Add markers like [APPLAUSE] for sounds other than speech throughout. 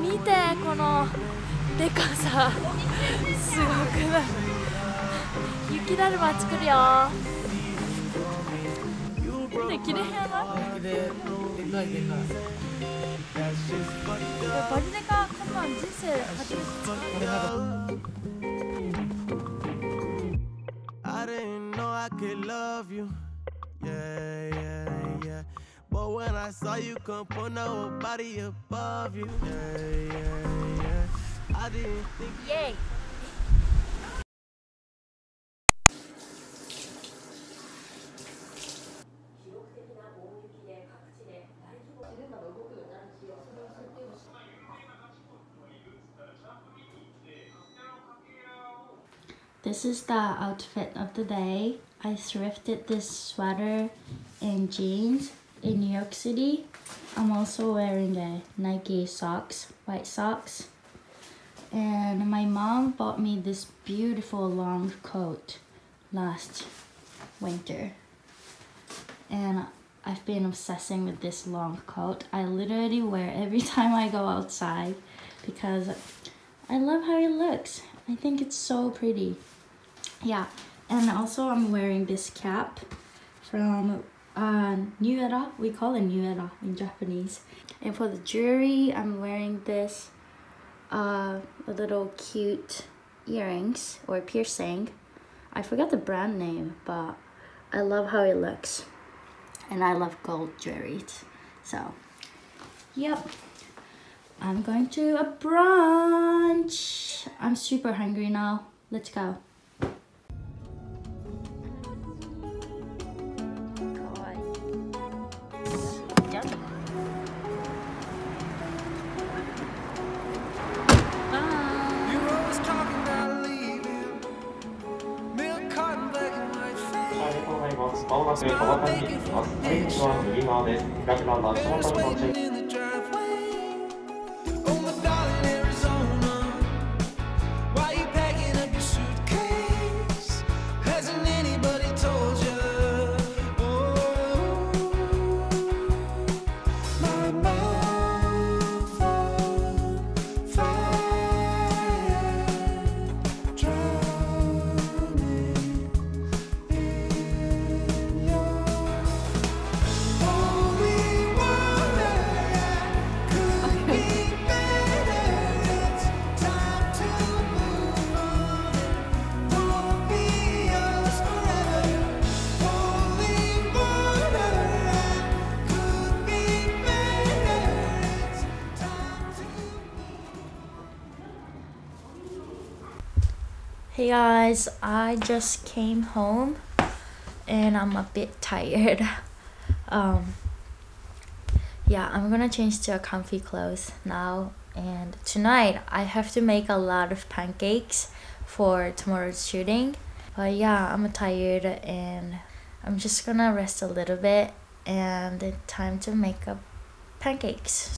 見てこのでかさすごくない。雪だるま作るよ。できれへんやなででかいでかい That's just fucked up. バリデカこんなん人生初めて使うこれなんか I didn't know I could love you. Yeah, yeah, yeah. But when I saw you, couldn't put nobody above you. Yeah, yeah, yeah. I didn't think イ This is the outfit of the day. I thrifted this sweater and jeans in New York City. I'm also wearing a Nike socks, white socks. And my mom bought me this beautiful long coat last winter. And I've been obsessing with this long coat. I literally wear it every [LAUGHS] time I go outside because I love how it looks. I think it's so pretty. Yeah, and also I'm wearing this cap from uh, New Era. We call it New Era in Japanese. And for the jewelry, I'm wearing this uh, a little cute earrings or piercing. I forgot the brand name, but I love how it looks. And I love gold jewelry. So, yep. I'm going to a brunch. I'm super hungry now. Let's go. バスにます。は右側です。Hey guys, I just came home and I'm a bit tired. [LAUGHS] Um yeah, I'm gonna change to a comfy clothes now and tonight I have to make a lot of pancakes for tomorrow's shooting. But yeah, I'm tired and I'm just gonna rest a little bit and time to make up pancakes.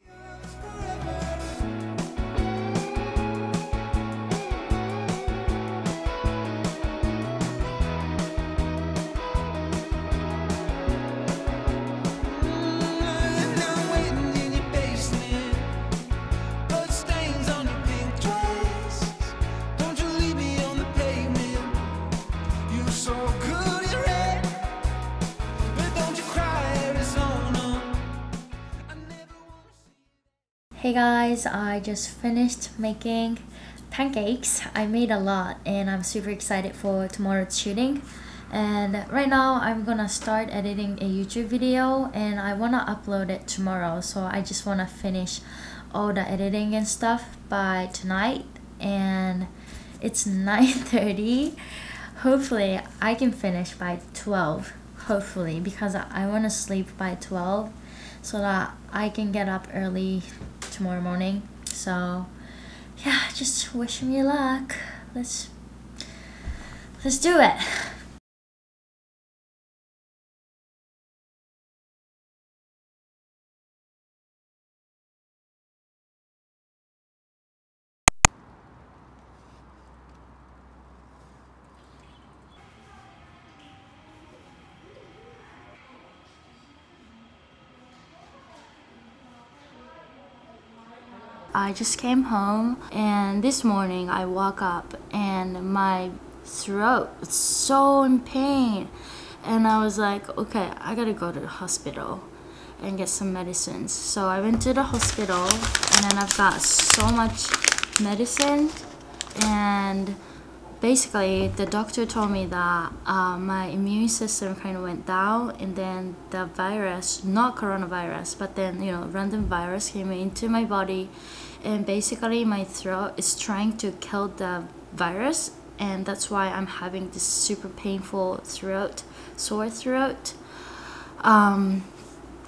Hey guys, I just finished making pancakes. I made a lot and I'm super excited for tomorrow's shooting. And right now I'm gonna start editing a YouTube video and I wanna upload it tomorrow. So I just wanna finish all the editing and stuff by tonight. And it's [LAUGHS] 9.30. Hopefully I can finish by 12. Hopefully because I wanna sleep by 12 so that I can get up early tomorrow morning. So yeah, just wish me luck. Let's let's do it. I just came home and this morning I woke up and my throat was so in pain and I was like, okay, I gotta go to the hospital and get some medicines. So I went to the hospital and then I've got so much medicine and basically the doctor told me that uh, my immune system kind of went down and then the virus not coronavirus but then you know random virus came into my body and basically my throat is trying to kill the virus and that's why i'm having this super painful throat sore throat um,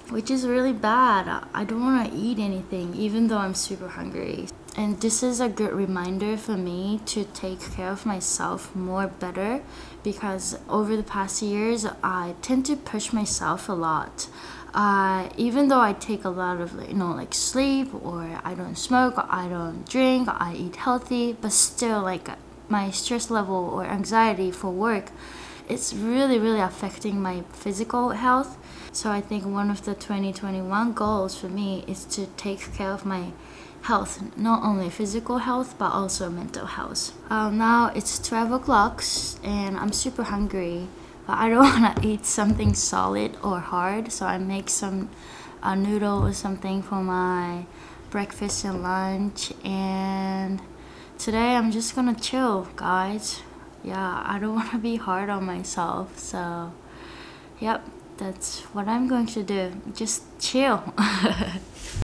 which is really bad. I don't want to eat anything, even though I'm super hungry. And this is a good reminder for me to take care of myself more better because over the past years, I tend to push myself a lot. Uh, even though I take a lot of you know like sleep or I don't smoke, I don't drink, I eat healthy, but still like my stress level or anxiety for work, it's really really affecting my physical health so I think one of the 2021 goals for me is to take care of my health, not only physical health but also mental health. Um, now it's 12 o'clock and I'm super hungry, but I don't [LAUGHS] want to eat something solid or hard, so I make some a noodle or something for my breakfast and lunch. And today I'm just gonna chill, guys. Yeah, I don't [LAUGHS] want to be hard on myself, so yep that's what I'm going to do. Just chill. [LAUGHS]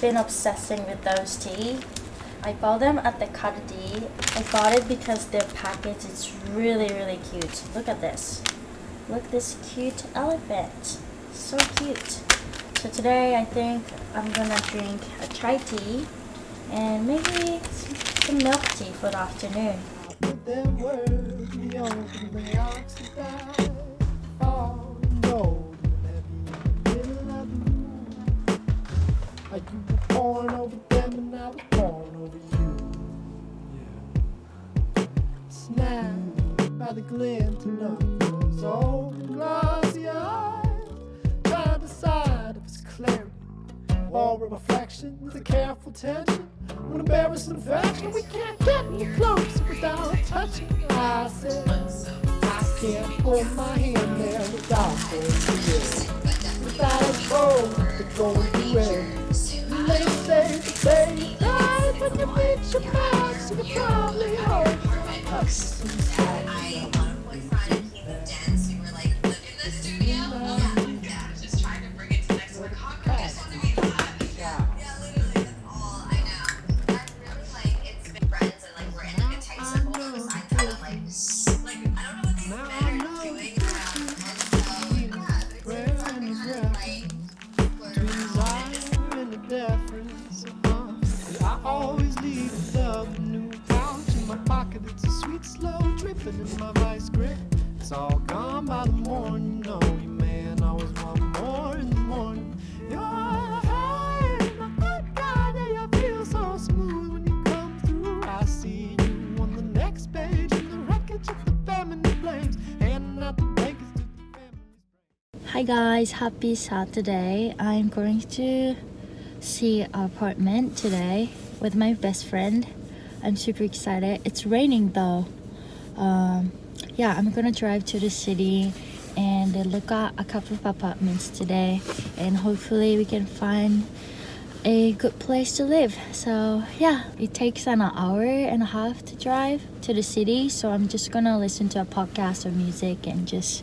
been obsessing with those tea. I bought them at the Kaldi. I bought it because their package is really really cute. Look at this. Look this cute elephant. So cute. So today I think I'm gonna drink a chai tea and maybe some, some milk tea for the afternoon. Can't put my hand there without holding it. Without a probe to go and do it. They say died when you reach your max, you probably hope. That's inside. Hi guys, happy Saturday. I'm going to see apartment today with my best friend. I'm super excited. It's raining though. Um, yeah, I'm gonna drive to the city and look at a couple of apartments today and hopefully we can find a good place to live. So yeah, it takes an hour and a half to drive to the city. So I'm just gonna listen to a podcast or music and just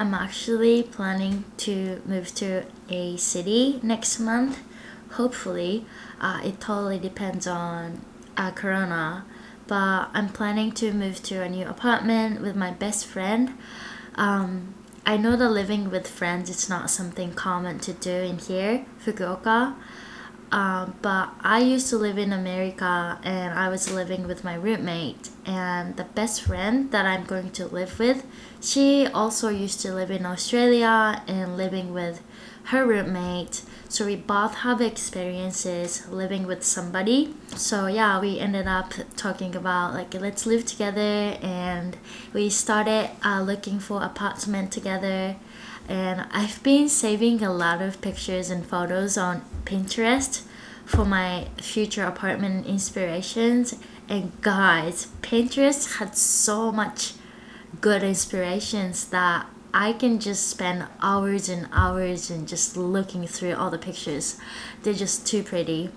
I'm actually planning to move to a city next month. Hopefully, uh, it totally depends on uh, Corona. But I'm planning to move to a new apartment with my best friend. Um, I know that living with friends is not something common to do in here, Fukuoka. Um, but I used to live in America and I was living with my roommate and the best friend that I'm going to live with. She also used to live in Australia and living with her roommate. So we both have experiences living with somebody. So yeah, we ended up talking about like let's live together and we started uh, looking for apartment together and I've been saving a lot of pictures and photos on Pinterest for my future apartment inspirations. And guys, Pinterest had so much good inspirations that I can just spend hours and hours and just looking through all the pictures. They're just too pretty.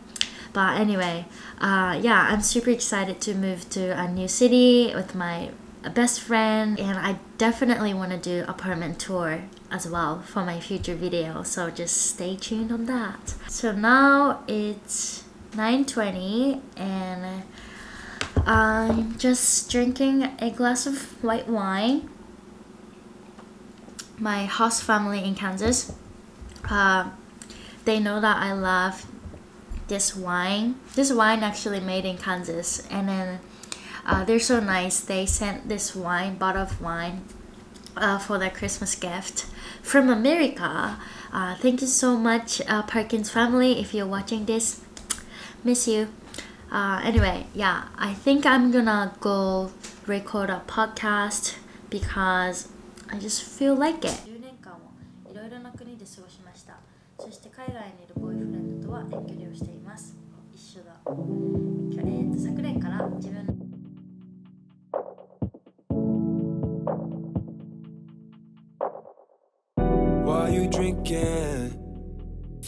But anyway, uh, yeah, I'm super excited to move to a new city with my best friend, and I definitely want to do apartment tour as well for my future video. So just stay tuned on that. So now it's 9:20, and I'm just drinking a glass of white wine. My host family in Kansas, uh, they know that I love this wine. This wine actually made in Kansas, and then uh, they're so nice. They sent this wine, bottle of wine, uh, for their Christmas gift from America. Uh, thank you so much, uh, Perkins family. If you're watching this, [TSK] miss you. Uh, anyway, yeah, I think I'm gonna go record a podcast because I just feel like it.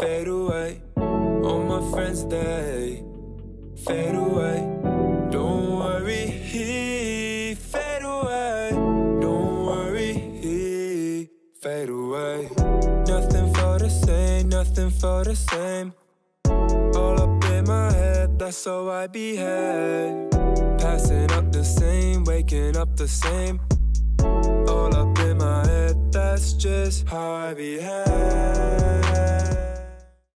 Fade away. All my friends they fade away. Don't worry, fade away. Don't worry, fade away. Nothing for the same, nothing for the same. All up in my head, that's how I behave. Passing up the same, waking up the same. All up in my head, that's just how I behave.